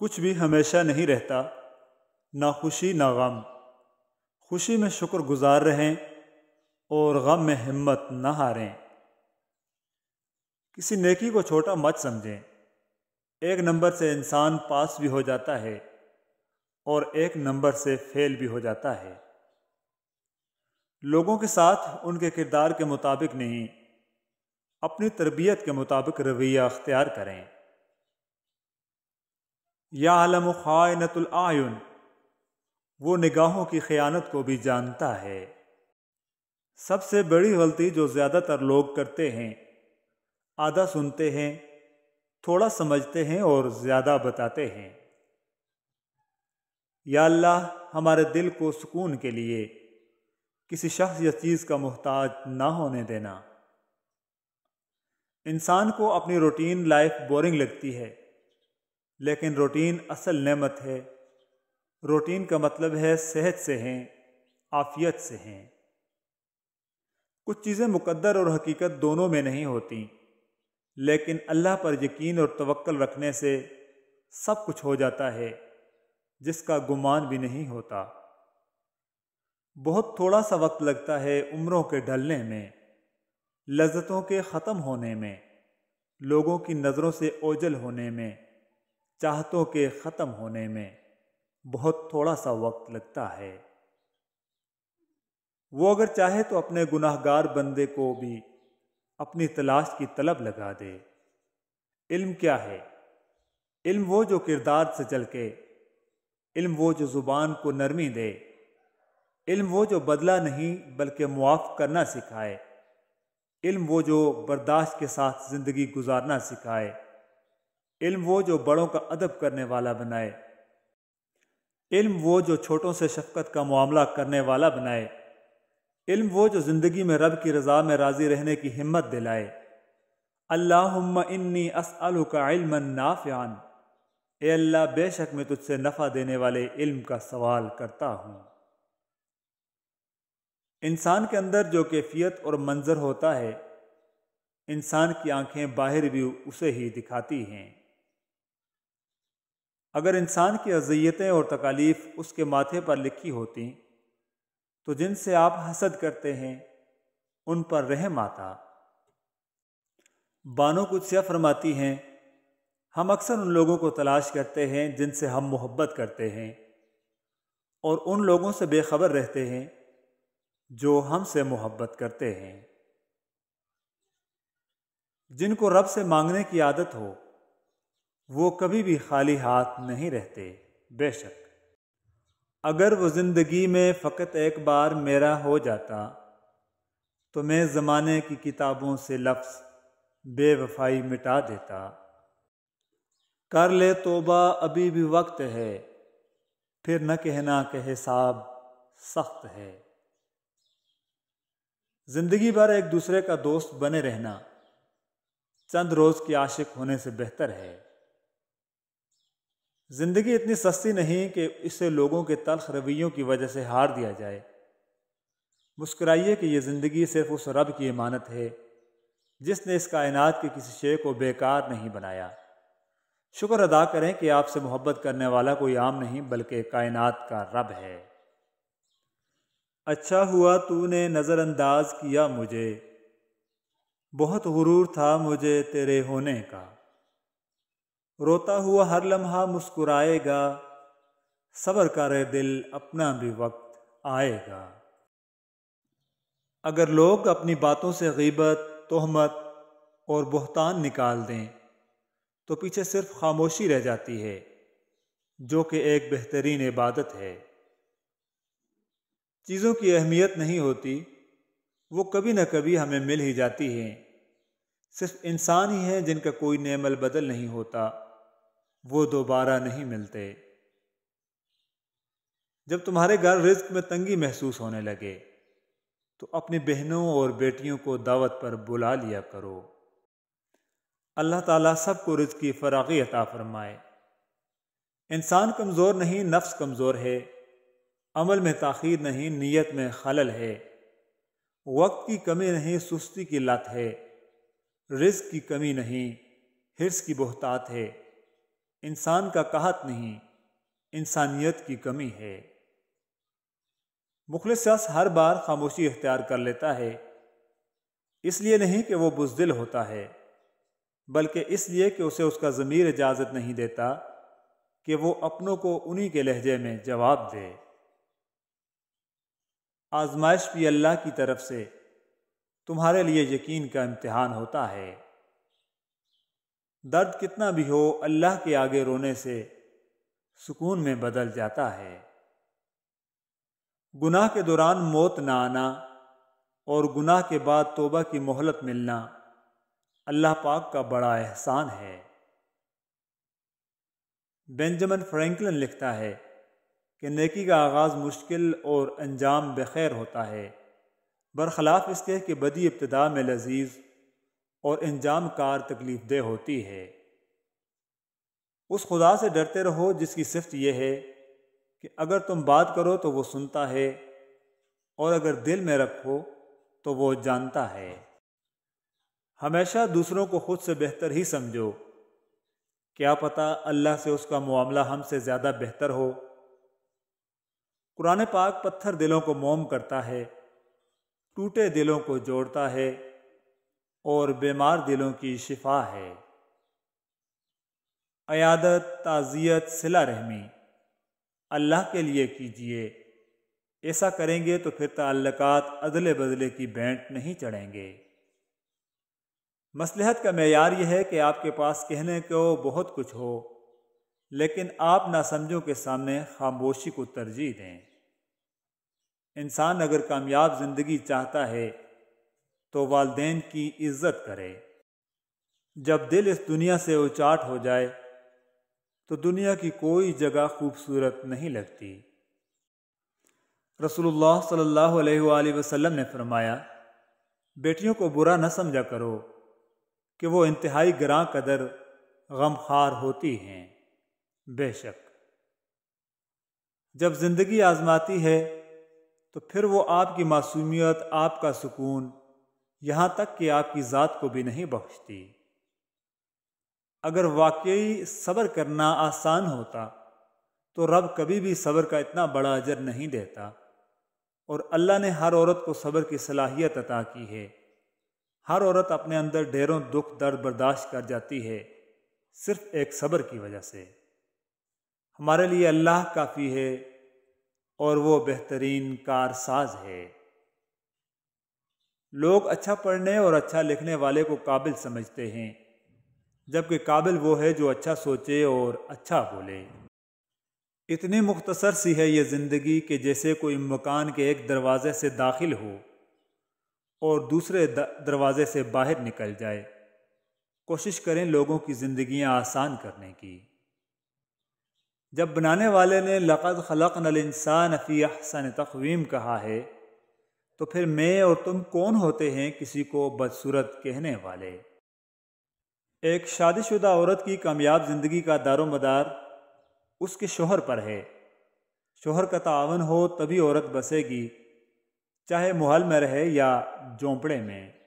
कुछ भी हमेशा नहीं रहता, ना खुशी, ना गम। खुशी में शुक्र गुजार रहें और गम में हिम्मत न हारें। किसी नेकी को छोटा मत समझें। एक नंबर से इंसान पास भी हो जाता है और एक नंबर से फेल भी हो जाता है। लोगों के साथ उनके किरदार के मुताबिक नहीं, अपनी तरबियत के मुताबिक रवैया अख्तियार करें। या खायनतुल आयुन। वो निगाहों की ख़यानत को भी जानता है। सबसे बड़ी गलती जो ज़्यादातर लोग करते हैं, आधा सुनते हैं, थोड़ा समझते हैं और ज़्यादा बताते हैं। या अल्लाह हमारे दिल को सुकून के लिए किसी शख्स या चीज़ का मोहताज ना होने देना। इंसान को अपनी रूटीन लाइफ बोरिंग लगती है। लेकिन रूटीन असल नेमत है। रूटीन का मतलब है सेहत से हैं, आफियत से हैं। कुछ चीज़ें मुकद्दर और हकीकत दोनों में नहीं होती, लेकिन अल्लाह पर यकीन और तवक्ल रखने से सब कुछ हो जाता है, जिसका गुमान भी नहीं होता। बहुत थोड़ा सा वक्त लगता है उम्रों के ढलने में, लज्जतों के ख़त्म होने में, लोगों की नज़रों से ओझल होने में चाहतों के ख़त्म होने में बहुत थोड़ा सा वक्त लगता है। वो अगर चाहे तो अपने गुनाहगार बंदे को भी अपनी तलाश की तलब लगा दे। इल्म क्या है? इल्म वो जो किरदार से चल के, इल्म वो जो ज़ुबान को नरमी दे। इल्म वो जो बदला नहीं बल्कि मुआफ़ करना सिखाए। इल्म वो जो बर्दाश्त के साथ ज़िंदगी गुजारना सिखाए। इल्म वो जो बड़ों का अदब करने वाला बनाए। इल्म वो जो छोटों से शफकत का मामला करने वाला बनाए। इल्म वो जो ज़िंदगी में रब की रज़ा में राज़ी रहने की हिम्मत दिलाए। अल्लाहुम्मा इन्नी असअलु का इल्म नाफ़ान ए अल्लाह, बेशक मैं तुझसे नफ़ा देने वाले इल्म का सवाल करता हूँ। इंसान के अंदर जो कैफियत और मंज़र होता है, इंसान की आँखें बाहर भी उसे ही दिखाती हैं। अगर इंसान की अजियतें और तकालीफ उसके माथे पर लिखी होती तो जिनसे आप हसद करते हैं, उन पर रहम आता। बानो कुछ फरमाती हैं, हम अक्सर उन लोगों को तलाश करते हैं जिनसे हम मोहब्बत करते हैं, और उन लोगों से बेखबर रहते हैं, जो हमसे मोहब्बत करते हैं। जिनको रब से मांगने की आदत हो वो कभी भी खाली हाथ नहीं रहते, बेशक। अगर वो ज़िंदगी में फ़कत एक बार मेरा हो जाता तो मैं ज़माने की किताबों से लफ्ज़ बेवफाई मिटा देता। कर ले तोबा, अभी भी वक्त है। फिर न कहना के हिसाब सख्त है। ज़िंदगी भर एक दूसरे का दोस्त बने रहना, चंद रोज की आशिक होने से बेहतर है। ज़िंदगी इतनी सस्ती नहीं कि इसे लोगों के तलख रवैयों की वजह से हार दिया जाए। मुस्कराइए कि यह ज़िंदगी सिर्फ़ उस रब की इमानत है, जिसने इस कायनात के किसी शे को बेकार नहीं बनाया। शुक्र अदा करें कि आपसे मोहब्बत करने वाला कोई आम नहीं, बल्कि कायनात का रब है। अच्छा हुआ तूने नज़रअंदाज किया मुझे, बहुत गुरूर था मुझे तेरे होने का। रोता हुआ हर लम्हा मुस्कुराएगा, सबर करे दिल अपना भी वक्त आएगा। अगर लोग अपनी बातों से गीबत, तोहमत और बहतान निकाल दें तो पीछे सिर्फ़ खामोशी रह जाती है, जो कि एक बेहतरीन इबादत है। चीज़ों की अहमियत नहीं होती, वो कभी ना कभी हमें मिल ही जाती हैं। सिर्फ़ इंसान ही हैं जिनका कोई नेमल बदल नहीं होता। वो दोबारा नहीं मिलते। जब तुम्हारे घर रिज्क में तंगी महसूस होने लगे तो अपनी बहनों और बेटियों को दावत पर बुला लिया करो। अल्लाह ताला सबको रिज की फरागी अता फरमाए। इंसान कमज़ोर नहीं, नफ्स कमज़ोर है। अमल में ताखीर नहीं, नीयत में खलल है। वक्त की कमी नहीं, सुस्ती की लत है। रिस्क की कमी नहीं, हिर्स की बहतात है। इंसान का कहत नहीं, इंसानियत की कमी है। मुखलिस शख्स हर बार खामोशी इख्तियार कर लेता है, इसलिए नहीं कि वो बुजदिल होता है, बल्कि इसलिए कि उसे उसका ज़मीर इजाज़त नहीं देता कि वो अपनों को उन्हीं के लहजे में जवाब दे। आजमाइश भी अल्लाह की तरफ़ से तुम्हारे लिए यकीन का इम्तहान होता है। दर्द कितना भी हो, अल्लाह के आगे रोने से सुकून में बदल जाता है। गुनाह के दौरान मौत ना आना और गुनाह के बाद तोबा की मोहलत मिलना अल्लाह पाक का बड़ा एहसान है। बेंजामिन फ्रैंकलिन लिखता है कि नेकी का आगाज़ मुश्किल और अंजाम बखैर होता है। बरखलाफ इसके कि बदी इब्तदा में लजीज और इंजाम कार तकलीफ़ दह होती है। उस खुदा से डरते रहो जिसकी सिफ्त यह है कि अगर तुम बात करो तो वो सुनता है और अगर दिल में रखो तो वो जानता है। हमेशा दूसरों को खुद से बेहतर ही समझो। क्या पता अल्लाह से उसका मामला हमसे ज़्यादा बेहतर हो। कुरान पाक पत्थर दिलों को मोम करता है, टूटे दिलों को जोड़ता है और बीमार दिलों की शिफा है। अयादत, ताज़ियत, सिला रहमी। अल्लाह के लिए कीजिए। ऐसा करेंगे तो फिर ताल्लकात अदले बदले की बैंट नहीं चढ़ेंगे। मसलहत का मैार यह है कि आपके पास कहने को बहुत कुछ हो, लेकिन आप नासमझों के सामने खामोशी को तरजीह दें। इंसान अगर कामयाब ज़िंदगी चाहता है तो वालदेन की इज़्ज़त करे। जब दिल इस दुनिया से उचाट हो जाए तो दुनिया की कोई जगह खूबसूरत नहीं लगती। रसूलुल्लाह सल्लल्लाहु अलैहि वसल्लम ने फरमाया, बेटियों को बुरा न समझा करो कि वो इंतहाई ग्रां कदर गमखार होती हैं, बेशक। जब ज़िंदगी आजमाती है तो फिर वो आपकी मासूमियत, आपका सुकून यहाँ तक कि आपकी ज़ात को भी नहीं बख्शती। अगर वाकई सब्र करना आसान होता तो रब कभी भी सब्र का इतना बड़ा अजर नहीं देता। और अल्लाह ने हर औरत को सब्र की सलाहियत अता की है। हर औरत अपने अंदर ढेरों दुख, दर्द बर्दाश्त कर जाती है, सिर्फ़ एक सब्र की वजह से। हमारे लिए अल्लाह काफ़ी है और वो बेहतरीन कारसाज है। लोग अच्छा पढ़ने और अच्छा लिखने वाले को काबिल समझते हैं, जबकि काबिल वो है जो अच्छा सोचे और अच्छा बोले। इतनी मुख्तसर सी है ये ज़िंदगी कि जैसे कोई मकान के एक दरवाज़े से दाखिल हो और दूसरे दरवाज़े से बाहर निकल जाए। कोशिश करें लोगों की ज़िंदगियाँ आसान करने की। जब बनाने वाले ने लक़द खलक नल इंसान फ़ी अहसन तकवीम कहा है तो फिर मैं और तुम कौन होते हैं किसी को बदसूरत कहने वाले? एक शादीशुदा औरत की कामयाब ज़िंदगी का दारो मदार उसके शोहर पर है। शोहर का तावन हो तभी औरत बसेगी, चाहे मोहल में रहे या झोंपड़े में।